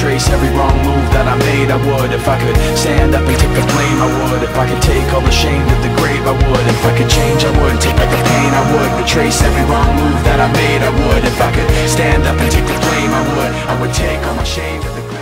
Trace every wrong move that I made I would. If I could stand up and take the blame I would. If I could take all the shame to the grave I would. If I could change I would. Take back the pain I would. Retrace every wrong move that I made I would. If I could stand up and take the blame I would. I would take all my shame to the grave.